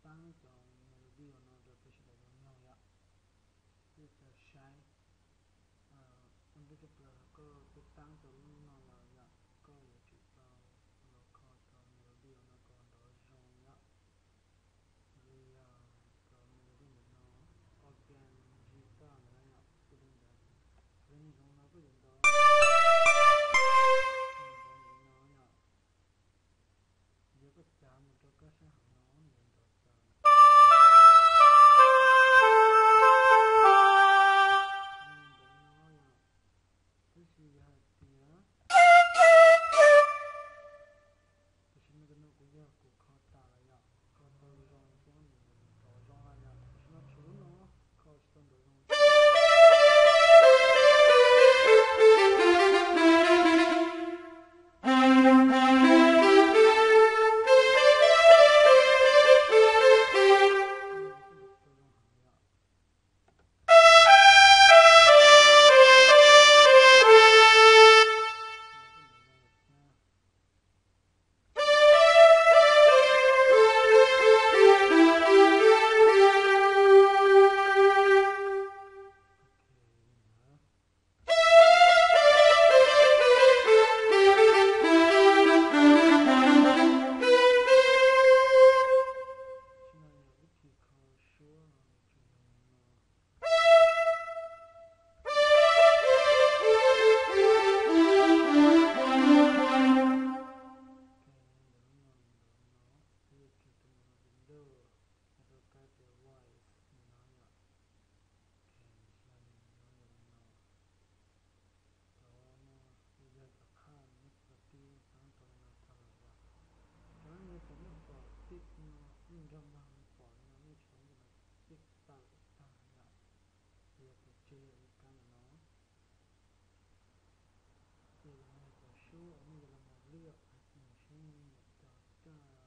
Punk ha un melodie non rappresentato noia. Peter Shine. Eh, uh, invece pertanto lui non की जाती है know, I'm going to my left, I can change the time.